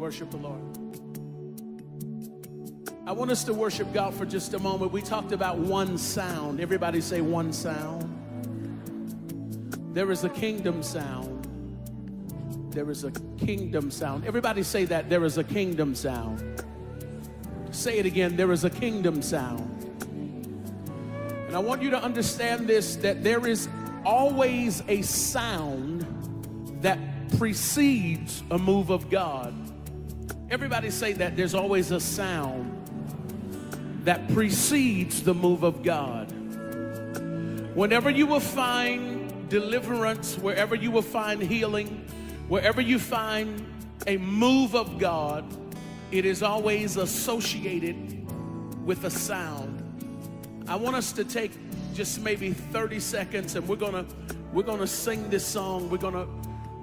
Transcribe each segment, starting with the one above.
worship the Lord? I want us to worship God for just a moment. We talked about one sound. Everybody say one sound. There is a kingdom sound. There is a kingdom sound. Everybody say that. There is a kingdom sound. Say it again. There is a kingdom sound. And I want you to understand this that there is always a sound that precedes a move of God. Everybody say that there's always a sound that precedes the move of God. Whenever you will find deliverance, wherever you will find healing, wherever you find a move of God, it is always associated with a sound. I want us to take just maybe 30 seconds and we're going to we're going to sing this song. We're going to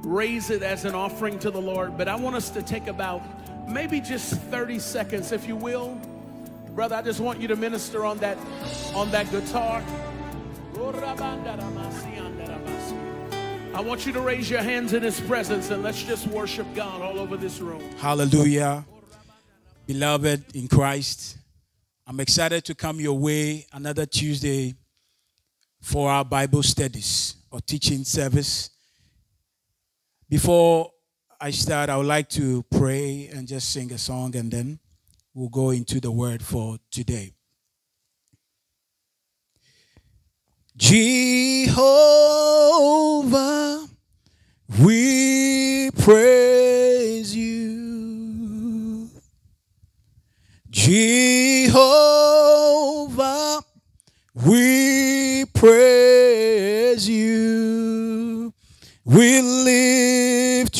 raise it as an offering to the Lord, but I want us to take about maybe just 30 seconds if you will. Brother, I just want you to minister on that on that guitar. I want you to raise your hands in his presence and let's just worship God all over this room. Hallelujah. Beloved in Christ, I'm excited to come your way another Tuesday for our Bible studies or teaching service. Before I start, I would like to pray and just sing a song and then we'll go into the word for today. Jehovah, we praise you. Jehovah, we praise you. We lift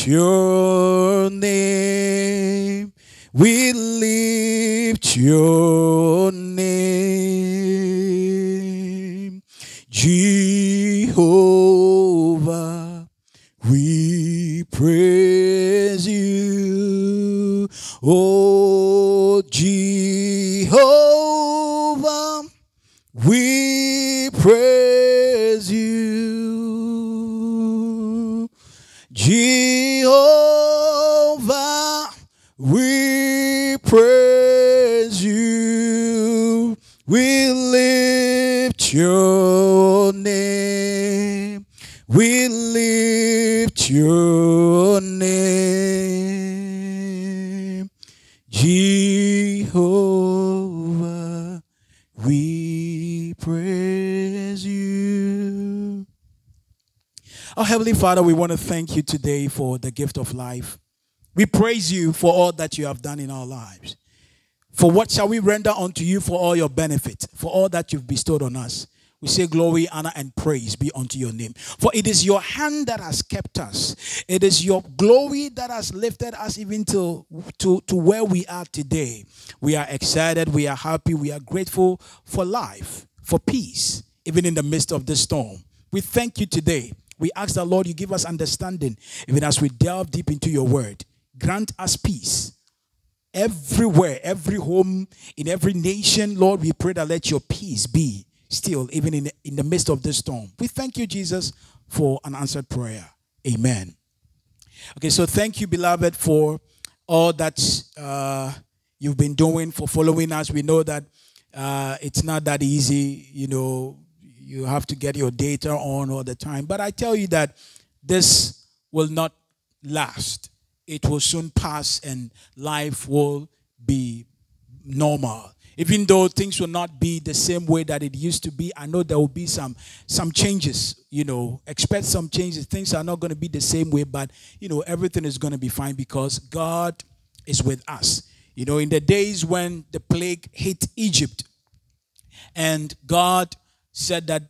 your name. We lift your name. Jehovah, we praise you. Oh, We lift your name. We lift your name. Jehovah, we praise you. Our Heavenly Father, we want to thank you today for the gift of life. We praise you for all that you have done in our lives. For what shall we render unto you for all your benefit, for all that you've bestowed on us? We say glory, honor, and praise be unto your name. For it is your hand that has kept us. It is your glory that has lifted us even to, to, to where we are today. We are excited, we are happy, we are grateful for life, for peace, even in the midst of this storm. We thank you today. We ask the Lord, you give us understanding, even as we delve deep into your word. Grant us peace everywhere, every home, in every nation, Lord, we pray that let your peace be still, even in, in the midst of this storm. We thank you, Jesus, for an answered prayer. Amen. Okay, so thank you, beloved, for all that uh, you've been doing, for following us. We know that uh, it's not that easy, you know, you have to get your data on all the time. But I tell you that this will not last it will soon pass and life will be normal. Even though things will not be the same way that it used to be, I know there will be some some changes. You know, expect some changes. Things are not going to be the same way, but you know, everything is going to be fine because God is with us. You know, in the days when the plague hit Egypt, and God said that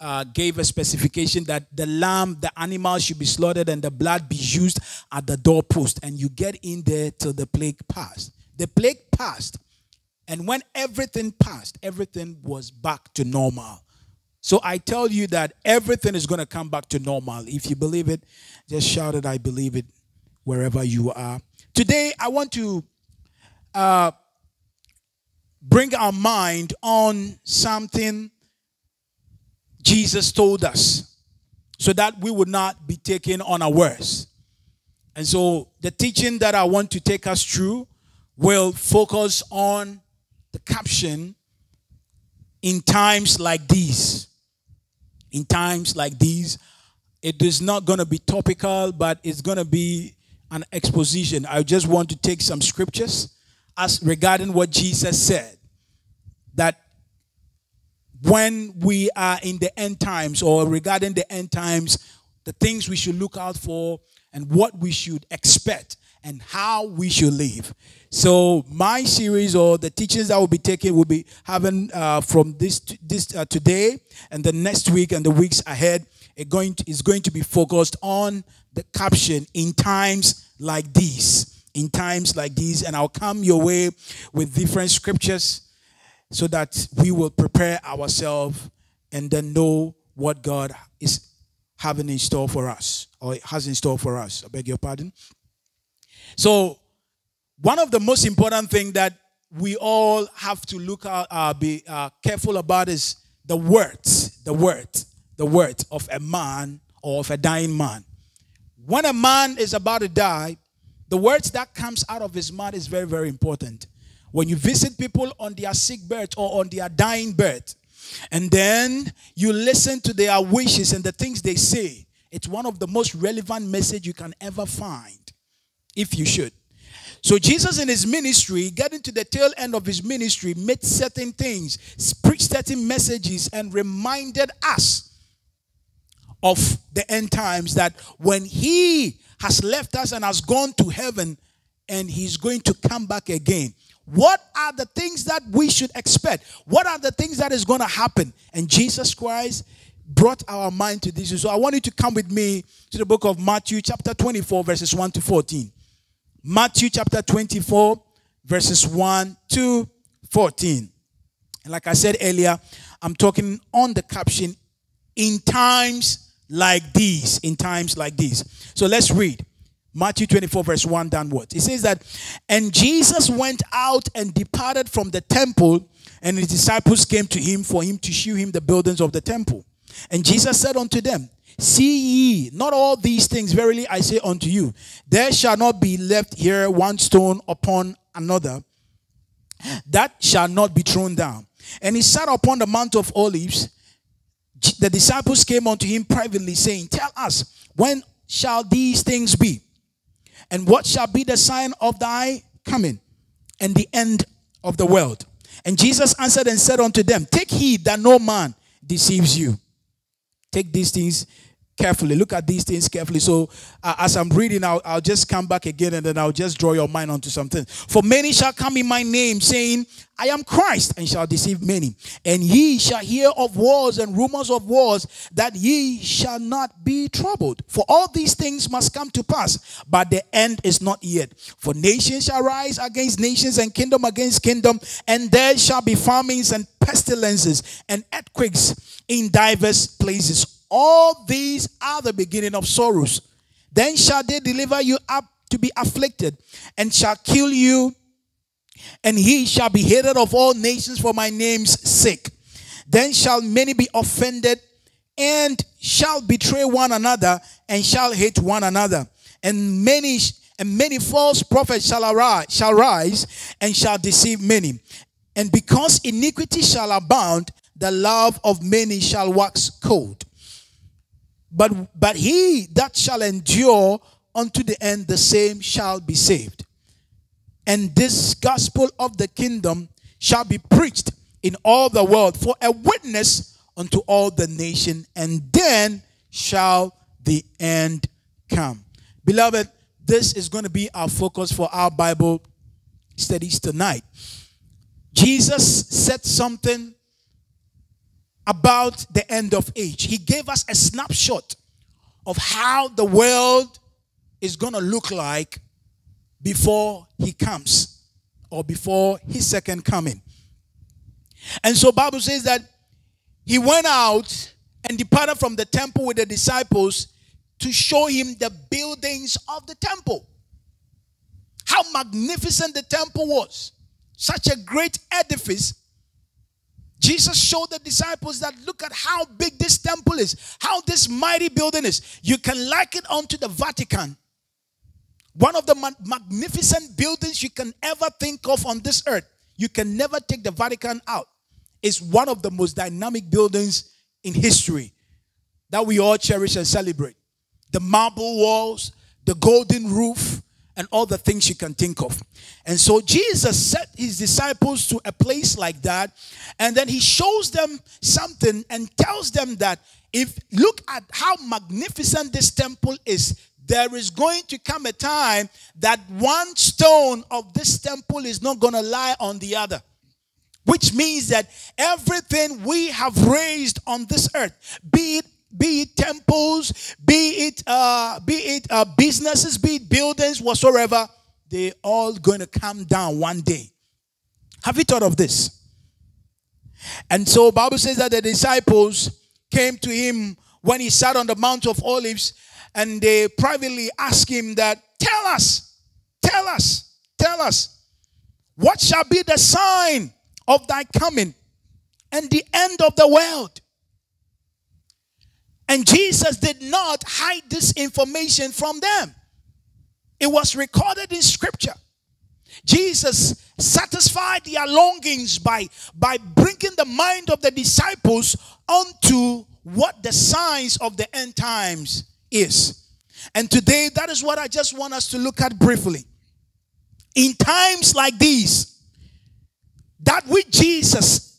uh, gave a specification that the lamb, the animal should be slaughtered and the blood be used at the doorpost. And you get in there till the plague passed. The plague passed. And when everything passed, everything was back to normal. So I tell you that everything is going to come back to normal. If you believe it, just shout it, I believe it, wherever you are. Today, I want to uh, bring our mind on something Jesus told us so that we would not be taken unawares. And so the teaching that I want to take us through will focus on the caption in times like these. In times like these, it is not going to be topical, but it's going to be an exposition. I just want to take some scriptures as regarding what Jesus said that when we are in the end times or regarding the end times, the things we should look out for and what we should expect and how we should live. So my series or the teachings that will be taking will be having uh, from this this uh, today and the next week and the weeks ahead. It going is going to be focused on the caption in times like these. In times like these, and I'll come your way with different scriptures so that we will prepare ourselves and then know what God is having in store for us or has in store for us. I beg your pardon. So, one of the most important things that we all have to look at, uh, be uh, careful about is the words, the word, the word of a man or of a dying man. When a man is about to die, the words that comes out of his mouth is very, very important. When you visit people on their sick bed or on their dying bed, and then you listen to their wishes and the things they say, it's one of the most relevant message you can ever find, if you should. So Jesus in his ministry, getting to the tail end of his ministry, made certain things, preached certain messages, and reminded us of the end times that when he has left us and has gone to heaven and he's going to come back again, what are the things that we should expect? What are the things that is going to happen? And Jesus Christ brought our mind to this. So I want you to come with me to the book of Matthew, chapter 24, verses 1 to 14. Matthew, chapter 24, verses 1 to 14. And like I said earlier, I'm talking on the caption in times like these. In times like these. So let's read. Matthew 24, verse 1 downwards. It says that, and Jesus went out and departed from the temple, and his disciples came to him for him to shew him the buildings of the temple. And Jesus said unto them, See ye not all these things, verily I say unto you, there shall not be left here one stone upon another that shall not be thrown down. And he sat upon the Mount of Olives. The disciples came unto him privately, saying, Tell us, when shall these things be? And what shall be the sign of thy coming and the end of the world? And Jesus answered and said unto them, Take heed that no man deceives you. Take these things carefully. Look at these things carefully. So, uh, as I'm reading, I'll, I'll just come back again and then I'll just draw your mind onto something. For many shall come in my name, saying, I am Christ, and shall deceive many. And ye shall hear of wars and rumors of wars, that ye shall not be troubled. For all these things must come to pass, but the end is not yet. For nations shall rise against nations, and kingdom against kingdom, and there shall be famines and pestilences and earthquakes in divers places all these are the beginning of sorrows. Then shall they deliver you up to be afflicted, and shall kill you, and he shall be hated of all nations for my name's sake. Then shall many be offended, and shall betray one another, and shall hate one another. And many and many false prophets shall arise, shall rise, and shall deceive many. And because iniquity shall abound, the love of many shall wax cold. But, but he that shall endure unto the end, the same shall be saved. And this gospel of the kingdom shall be preached in all the world for a witness unto all the nation, and then shall the end come. Beloved, this is going to be our focus for our Bible studies tonight. Jesus said something about the end of age. He gave us a snapshot of how the world is going to look like before he comes or before his second coming. And so Bible says that he went out and departed from the temple with the disciples to show him the buildings of the temple. How magnificent the temple was. Such a great edifice Jesus showed the disciples that look at how big this temple is, how this mighty building is. You can liken it unto the Vatican. one of the magnificent buildings you can ever think of on this earth. You can never take the Vatican out. It's one of the most dynamic buildings in history that we all cherish and celebrate. The marble walls, the golden roof, and all the things you can think of. And so Jesus set his disciples to a place like that, and then he shows them something and tells them that if look at how magnificent this temple is, there is going to come a time that one stone of this temple is not going to lie on the other. Which means that everything we have raised on this earth, be it be it temples, be it uh, be it uh, businesses, be it buildings, whatsoever, they all going to come down one day. Have you thought of this? And so Bible says that the disciples came to him when he sat on the Mount of Olives, and they privately asked him that, "Tell us, tell us, tell us, what shall be the sign of thy coming and the end of the world?" And Jesus did not hide this information from them. It was recorded in scripture. Jesus satisfied their longings by, by bringing the mind of the disciples onto what the signs of the end times is. And today, that is what I just want us to look at briefly. In times like these, that which Jesus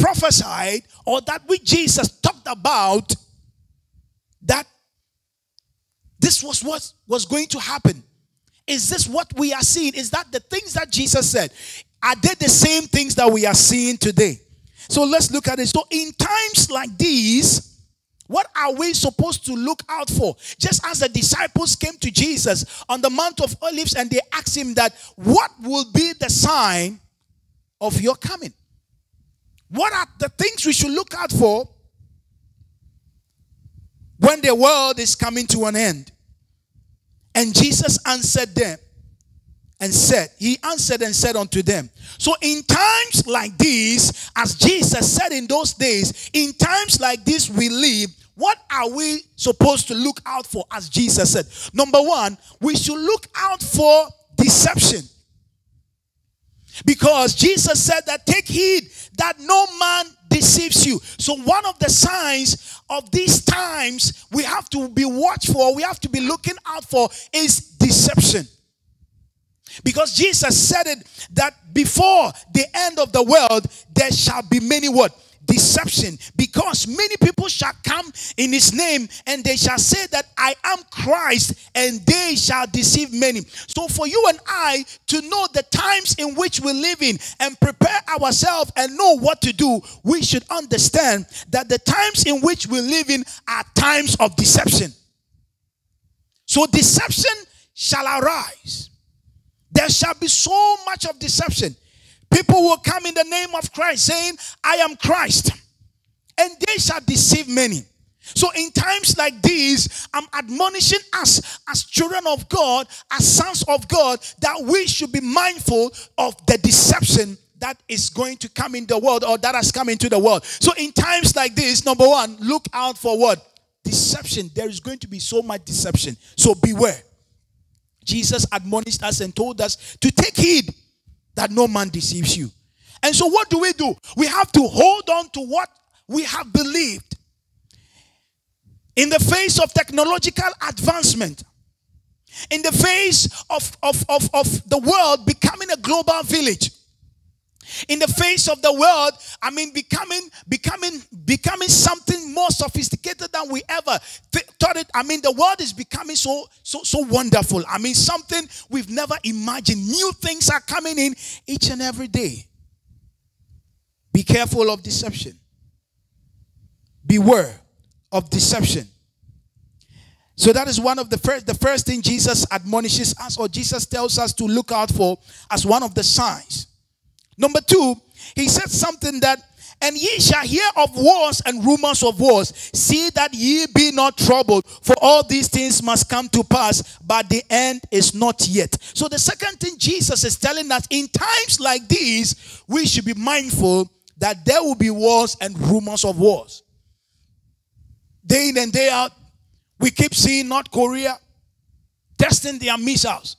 prophesied or that which Jesus talked about that this was what was going to happen. Is this what we are seeing? Is that the things that Jesus said? Are they the same things that we are seeing today? So let's look at it. So, in times like these, what are we supposed to look out for? Just as the disciples came to Jesus on the Mount of Olives and they asked him that, What will be the sign of your coming? What are the things we should look out for when the world is coming to an end? And Jesus answered them and said, He answered and said unto them. So, in times like these, as Jesus said in those days, in times like this we live, what are we supposed to look out for as Jesus said? Number one, we should look out for deception. Because Jesus said that take heed that no man deceives you. So, one of the signs of these times we have to be watchful, we have to be looking out for is deception. Because Jesus said it that before the end of the world, there shall be many what? Deception because many people shall come in his name and they shall say that I am Christ and they shall deceive many. So, for you and I to know the times in which we live in and prepare ourselves and know what to do, we should understand that the times in which we live in are times of deception. So, deception shall arise. There shall be so much of deception. People will come in the name of Christ saying, I am Christ, and they shall deceive many. So, in times like these, I'm admonishing us as children of God, as sons of God, that we should be mindful of the deception that is going to come in the world or that has come into the world. So, in times like this, number one, look out for what? Deception. There is going to be so much deception. So, beware. Jesus admonished us and told us to take heed that no man deceives you. And so, what do we do? We have to hold on to what we have believed. In the face of technological advancement, in the face of, of, of, of the world becoming a global village, in the face of the world i mean becoming becoming becoming something more sophisticated than we ever th- thought it. I mean the world is becoming so so so wonderful. I mean something we've never imagined. New things are coming in each and every day. Be careful of deception. Beware of deception. So that is one of the first the first thing jesus admonishes us or jesus tells us to look out for as one of the signs Number two, he said something that, and ye shall hear of wars and rumors of wars. See that ye be not troubled, for all these things must come to pass, but the end is not yet. So, the second thing Jesus is telling us in times like these, we should be mindful that there will be wars and rumors of wars. Day in and day out, we keep seeing North Korea testing their missiles.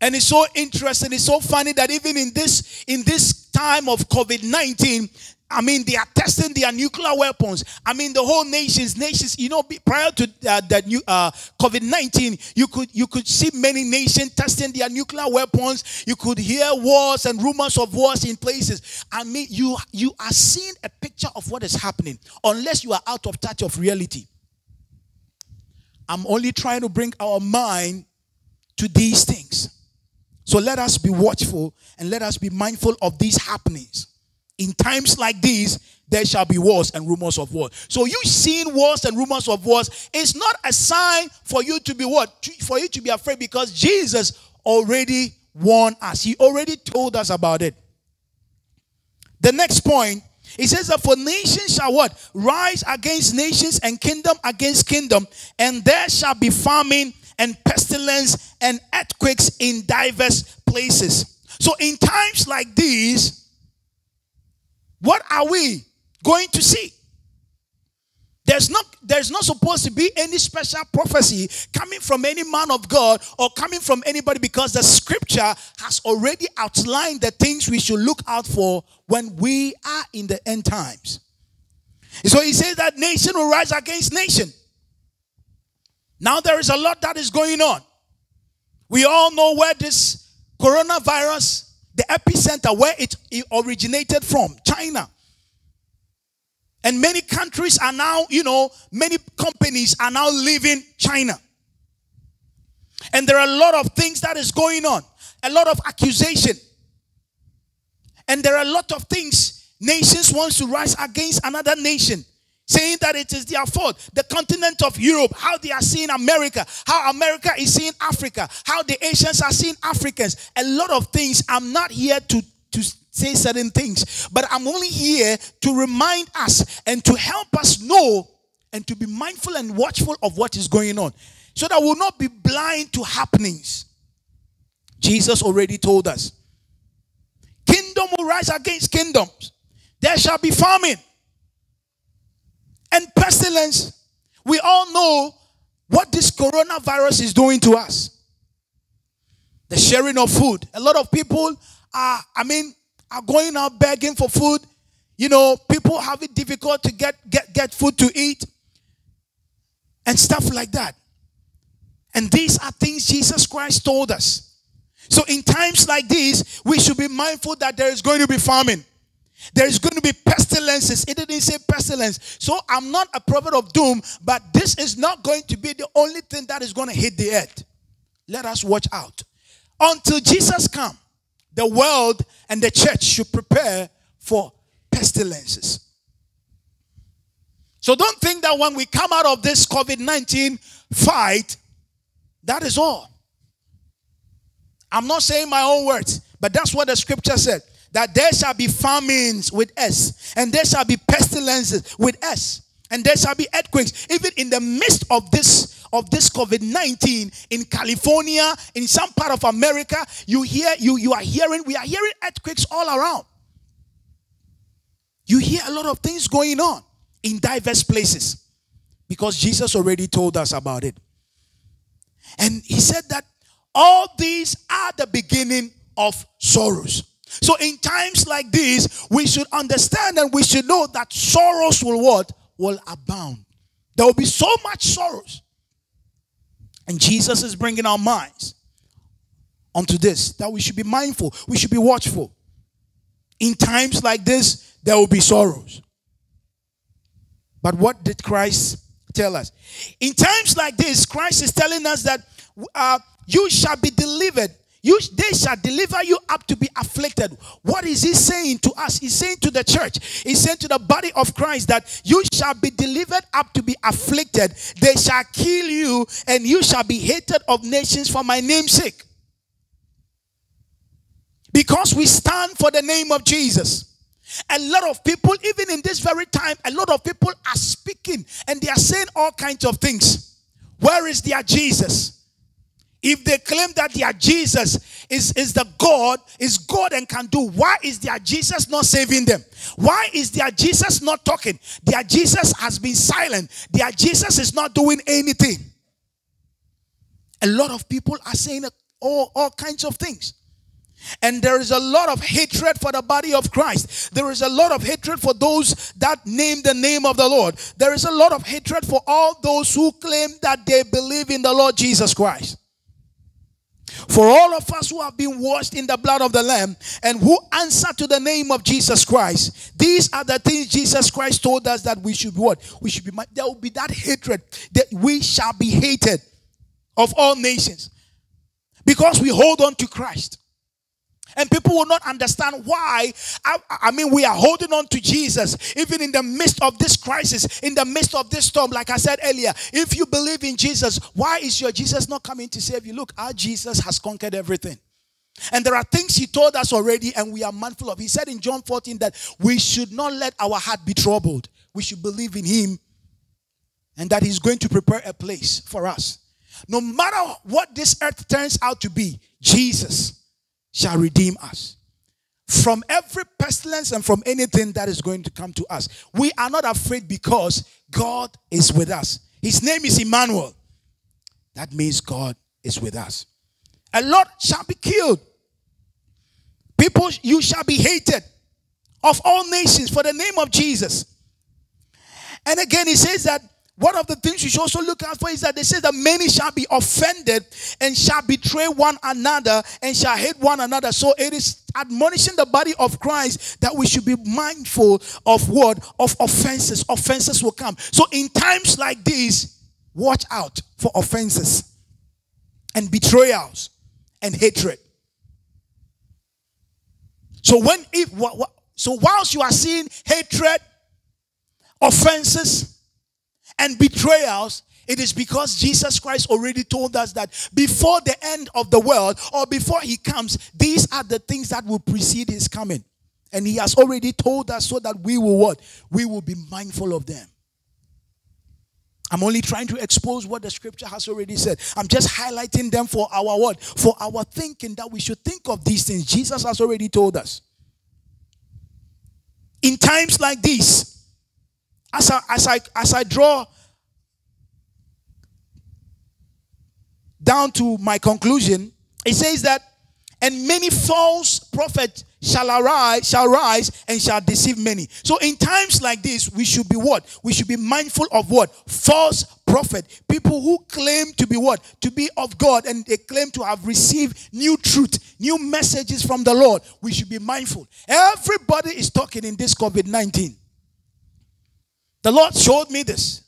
And it's so interesting, it's so funny that even in this in this time of COVID-19, I mean, they are testing their nuclear weapons. I mean, the whole nations, nations. You know, prior to uh, the new uh, COVID nineteen, you could you could see many nations testing their nuclear weapons. You could hear wars and rumors of wars in places. I mean, you you are seeing a picture of what is happening, unless you are out of touch of reality. I'm only trying to bring our mind to these things. So let us be watchful and let us be mindful of these happenings in times like these, there shall be wars and rumors of wars. So you seeing wars and rumors of wars is not a sign for you to be what? For you to be afraid because Jesus already warned us. He already told us about it. The next point, he says that for nations shall what? Rise against nations and kingdom against kingdom, and there shall be famine and pestilence and earthquakes in diverse places. So in times like these, what are we going to see? There's not there's not supposed to be any special prophecy coming from any man of God or coming from anybody because the scripture has already outlined the things we should look out for when we are in the end times. So he says that nation will rise against nation. Now there is a lot that is going on. We all know where this coronavirus the epicenter where it, originated from, China. And many countries are now, you know, many companies are now leaving China. And there are a lot of things that is going on, a lot of accusation. And there are a lot of things nations wants to rise against another nation saying that it is their fault. The continent of Europe, how they are seeing America, how America is seeing Africa, how the Asians are seeing Africans. A lot of things. I'm not here to, to say certain things, but I'm only here to remind us and to help us know and to be mindful and watchful of what is going on so that we'll not be blind to happenings. Jesus already told us. Kingdom will rise against kingdoms. There shall be famine and pestilence. We all know what this coronavirus is doing to us. The sharing of food. A lot of people are, I mean, are going out begging for food. You know, people have it difficult to get, get, get food to eat and stuff like that. And these are things Jesus Christ told us. So, in times like these, we should be mindful that there is going to be famine. There is going to be pestilences. It didn't say pestilence. So I'm not a prophet of doom, but this is not going to be the only thing that is going to hit the earth. Let us watch out. Until Jesus come, the world and the church should prepare for pestilences. So don't think that when we come out of this COVID 19 fight, that is all. I'm not saying my own words, but that's what the scripture said that there shall be famines with us, and there shall be pestilences with us, and there shall be earthquakes. Even in the midst of this of this COVID-19 in California, in some part of America, you hear you you are hearing we are hearing earthquakes all around. You hear a lot of things going on in diverse places because Jesus already told us about it. And he said that all these are the beginning of sorrows. So in times like these, we should understand and we should know that sorrows will what? Will abound. There will be so much sorrows. And Jesus is bringing our minds onto this that we should be mindful, we should be watchful. In times like this, there will be sorrows. But what did Christ tell us? In times like this, Christ is telling us that uh, you shall be delivered you, they shall deliver you up to be afflicted. What is he saying to us? He's saying to the church, he's saying to the body of Christ that you shall be delivered up to be afflicted. They shall kill you, and you shall be hated of nations for my name's sake. Because we stand for the name of Jesus. A lot of people, even in this very time, a lot of people are speaking and they are saying all kinds of things. Where is their Jesus? If they claim that their Jesus is, is the God, is God and can do, why is their Jesus not saving them? Why is their Jesus not talking? Their Jesus has been silent. Their Jesus is not doing anything. A lot of people are saying all, all kinds of things. And there is a lot of hatred for the body of Christ. There is a lot of hatred for those that name the name of the Lord. There is a lot of hatred for all those who claim that they believe in the Lord Jesus Christ. For all of us who have been washed in the blood of the Lamb and who answer to the name of Jesus Christ, these are the things Jesus Christ told us that we should be what? We should be. There will be that hatred that we shall be hated of all nations because we hold on to Christ. And people will not understand why. I, I, mean, we are holding on to Jesus, even in the midst of this crisis, in the midst of this storm. Like I said earlier, if you believe in Jesus, why is your Jesus not coming to save you? Look, our Jesus has conquered everything. And there are things he told us already, and we are mindful of. He said in John 14 that we should not let our heart be troubled. We should believe in him and that he's going to prepare a place for us. No matter what this earth turns out to be, Jesus shall redeem us from every pestilence and from anything that is going to come to us. We are not afraid because God is with us. His name is Emmanuel. That means God is with us. A lot shall be killed. People, you shall be hated of all nations for the name of Jesus. And again, he says that one of the things you should also look out for is that they say that many shall be offended and shall betray one another and shall hate one another. So it is admonishing the body of Christ that we should be mindful of what? Of offenses. Offenses will come. So in times like these, watch out for offenses and betrayals and hatred. So when if so whilst you are seeing hatred, offenses, and betrayals, it is because Jesus Christ already told us that before the end of the world or before he comes, these are the things that will precede his coming. And he has already told us so that we will what? We will be mindful of them. I'm only trying to expose what the scripture has already said. I'm just highlighting them for our what? For our thinking that we should think of these things. Jesus has already told us. In times like these, as I, as I, as I draw down to my conclusion, it says that, and many false prophets shall arise, shall rise and shall deceive many. So in times like this, we should be what? We should be mindful of what? False prophet. People who claim to be what? To be of God and they claim to have received new truth, new messages from the Lord. We should be mindful. Everybody is talking in this COVID 19. The Lord showed me this.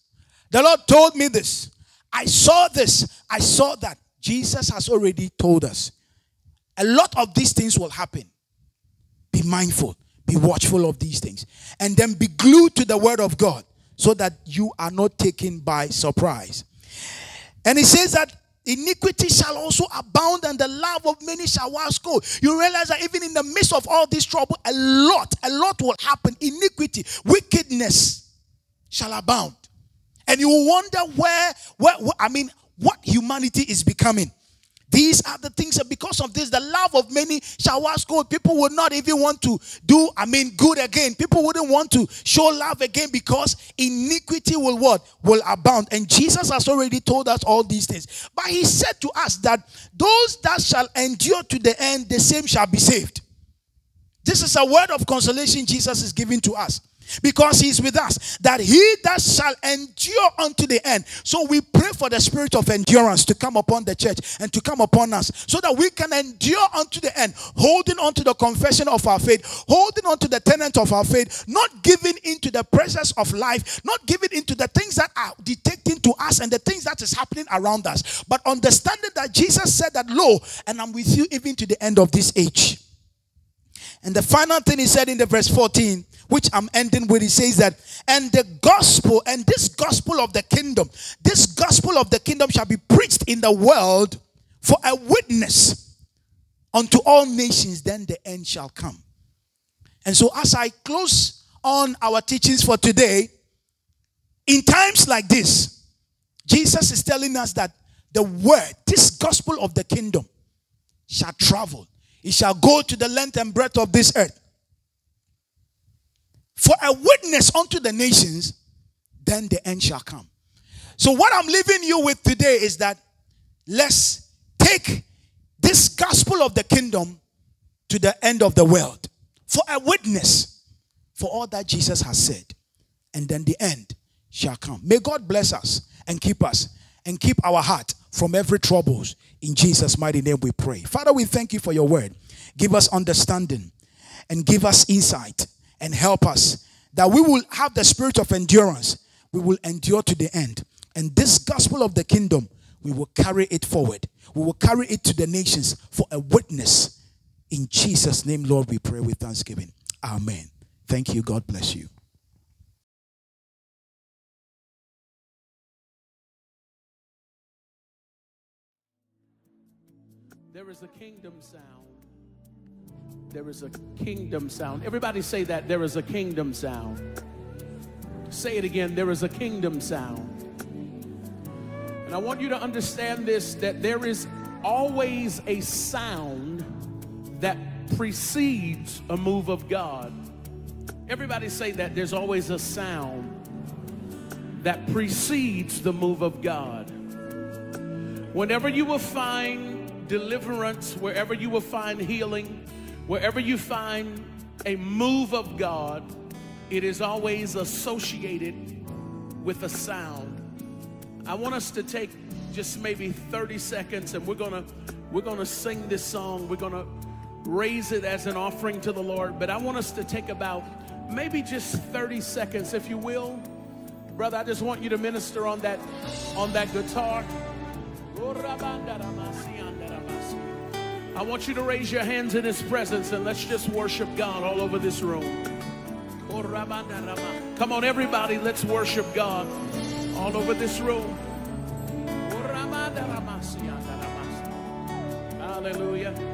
The Lord told me this. I saw this. I saw that. Jesus has already told us. A lot of these things will happen. Be mindful. Be watchful of these things. And then be glued to the word of God so that you are not taken by surprise. And he says that iniquity shall also abound and the love of many shall wax cold. You realize that even in the midst of all this trouble, a lot, a lot will happen. Iniquity, wickedness, shall abound. And you wonder where, where, where, I mean, what humanity is becoming. These are the things that because of this, the love of many shall wax cold. People would not even want to do, I mean, good again. People wouldn't want to show love again because iniquity will what? Will abound. And Jesus has already told us all these things. But he said to us that those that shall endure to the end, the same shall be saved. This is a word of consolation Jesus is giving to us because he's with us that he that shall endure unto the end. So we pray for the spirit of endurance to come upon the church and to come upon us so that we can endure unto the end holding on to the confession of our faith holding on to the tenant of our faith not giving into the pressures of life not giving into the things that are dictating to us and the things that is happening around us but understanding that jesus said that lo and i'm with you even to the end of this age and the final thing he said in the verse 14 which I'm ending with, he says that, and the gospel, and this gospel of the kingdom, this gospel of the kingdom shall be preached in the world for a witness unto all nations, then the end shall come. And so, as I close on our teachings for today, in times like this, Jesus is telling us that the word, this gospel of the kingdom, shall travel. It shall go to the length and breadth of this earth for a witness unto the nations, then the end shall come. So, what I'm leaving you with today is that let's take this gospel of the kingdom to the end of the world for a witness for all that Jesus has said. And then the end shall come. May God bless us and keep us and keep our heart from every troubles. In Jesus' mighty name we pray. Father, we thank you for your word. Give us understanding and give us insight and help us that we will have the spirit of endurance. We will endure to the end. And this gospel of the kingdom, we will carry it forward. We will carry it to the nations for a witness. In Jesus' name, Lord, we pray with thanksgiving. Amen. Thank you. God bless you. Is a kingdom sound. There is a kingdom sound. Everybody say that. There is a kingdom sound. Say it again. There is a kingdom sound. And I want you to understand this that there is always a sound that precedes a move of God. Everybody say that. There's always a sound that precedes the move of God. Whenever you will find deliverance, wherever you will find healing, wherever you find a move of God, it is always associated with a sound. I want us to take just maybe 30 seconds and we're going to we're going to sing this song. We're going to raise it as an offering to the Lord, but I want us to take about maybe just 30 seconds if you will. Brother, I just want you to minister on that on that guitar. I want you to raise your hands in His presence and let's just worship God all over this room. Oh, Come on, everybody, let's worship God all over this room. Oh, Hallelujah.